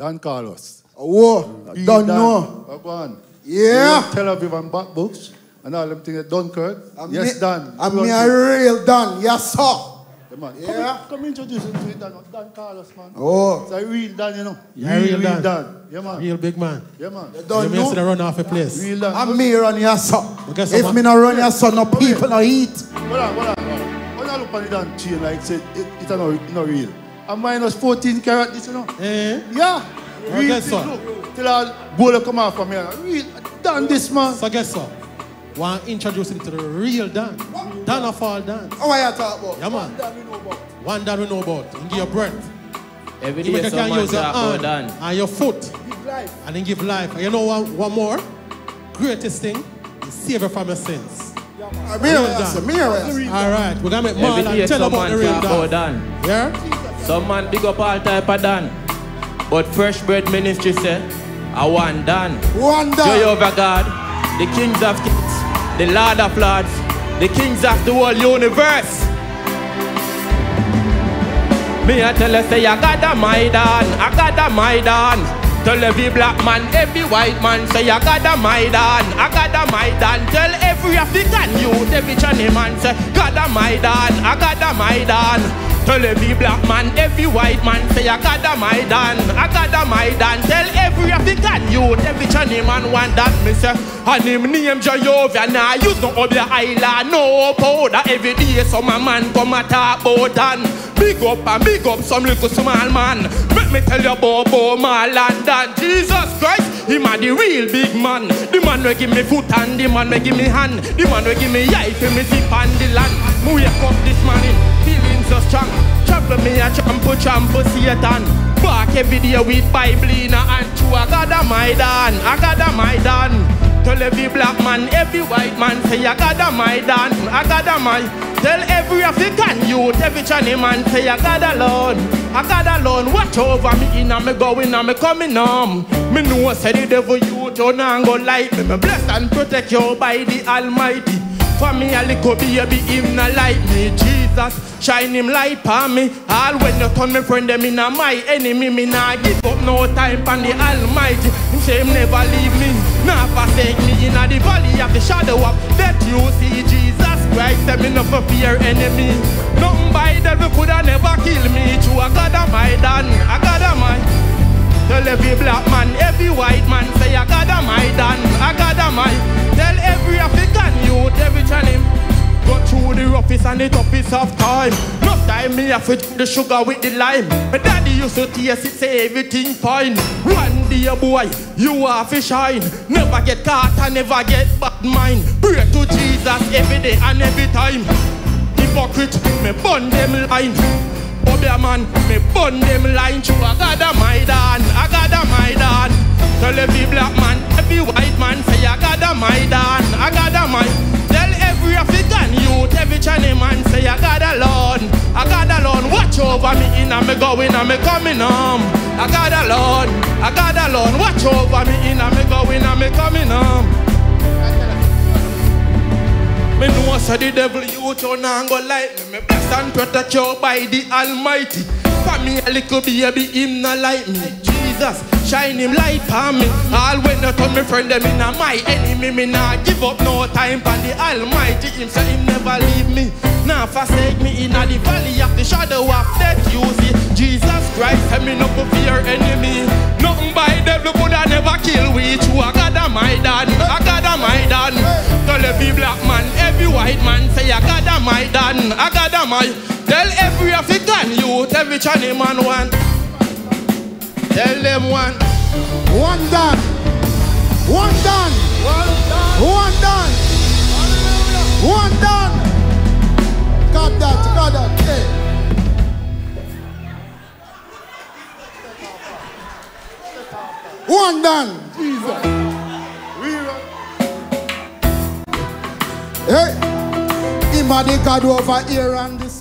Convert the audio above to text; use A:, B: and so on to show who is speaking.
A: Dan Carlos.
B: Oh, Whoa,
A: Real
B: don't
A: Dan. Oh, go on.
B: Yeah.
A: Real Tel Aviv and back books and all them things Don Dunkirk.
B: I'm
A: yes,
B: me,
A: Dan.
B: I'm me
A: on,
B: a real done. Yes, sir.
A: Yeah, man.
B: Yeah.
A: Come, in- come introduce him to it, Don. Dan Carlos, man.
B: Oh,
A: It's a real Dan, you know.
C: Yeah, real Dan.
A: Dan. Yeah, man.
C: Real big man.
A: Yeah, man.
B: you
C: You
B: don't
C: may see the run off a place.
A: Real Dan.
B: I'm me run here, sir.
C: Okay,
B: If
C: ma-
B: me not run here, sir, no people no eat.
A: Hold on, hold on, hold on. When I look at it and chain like say it, it not, not real. And minus 14 carat this, you know.
C: Eh?
A: Yeah.
C: Okay,
A: Real
C: so.
A: look. Till all gold come off from here. Real. Done this, man.
C: So guess what? Want to introduce him to the real Dan. Dan of all Dan.
B: How are you talk about?
C: Yeah, man. One that we know about. And give your breath.
D: Every
C: You can
D: someone
C: use your
D: talk
C: hand
D: Dan.
C: and your foot. And then give life. And you know what, one more? Greatest thing is save you from your sins.
B: Me here, sir. Me here.
C: All right, we're going to make
D: Every
C: Marlon tell about the real
D: talk about
C: Dan.
D: Dan.
C: Yeah?
D: Some man big up all type of Dan. But Fresh Bread Ministry say, I want Dan.
B: One done.
D: Jehovah God, the kings of kings, the Lord of lords, the kings of the whole universe. Me I tell you say I got a Maidan, I got a Maidan. Tell every black man, every white man say I got a Maidan, I got a Maidan. Tell every African youth, every Chinese man say got a Maidan, I got a Maidan. Tell every black man, every white man say I got a Maidan, I got a Maidan. Tell every African youth, every Chinese man want that me. And him name Jehovah, now use no other island, no powder. Every day some a man come a talk about and big up and big up some little small man. Let me tell you about Bo Marland and Jesus Christ, him a the real big man. The man will give me foot and the man will give me hand. The man will give me eye for me sip on the land. Me wake up this morning, so strong. Travel me a trample, trample Satan. Back every day with Bible in a hand. True, I got a Maidan, I got a Maidan. Tell every black man, every white man, say I got a Maidan, I got a my. Tell every African youth, every Chinese man, say I got alone, I got alone. Watch over me in and me going and me coming home. Me know say the devil you don't and go like me. Me bless and protect you by the Almighty. For me a little baby, him not like me. Jesus, shine him light on me. All when you turn me friend, them in a my enemy. Me nah give up no time on the Almighty. Him say him never leave me, nah forsake me in the valley of the shadow of death. You see Jesus Christ, them enough for fear enemy. Nothing by devil coulda never kill me. And the toughest of time. No time me have to the sugar with the lime. My daddy used to taste it, say everything fine. One day, boy, you have to shine. Never get caught and never get bad mind. Pray to Jesus every day and every time. Hypocrite, me burn them line. Obeah man, me burn them line. True, I got a Maidan, I got a Maidan. Tell every black man, going and me coming home. I got a alone, I got a alone. Watch over me in and me going and me coming home. Me know say the devil you turn and go like me. Me bless and protect you by the Almighty. For me a little baby, him not like me. Jesus, shine him light on me. All when you turn me friend them in my enemy, me nah give up no time for the Almighty. Him say him never leave me. Nah forsake me in the valley of the shadow of death. You see, Jesus Christ, tell me no go fear enemy. Nothing by devil could I never kill we. True, I got a Maidan, I got a Maidan. Tell every black man, every white man, say I got a Maidan, I got a my. Tell every African youth, every Chinese man one. Tell them one.
B: One done. One done. One done. One One done. Jesus. Hey. Him a the God over here and this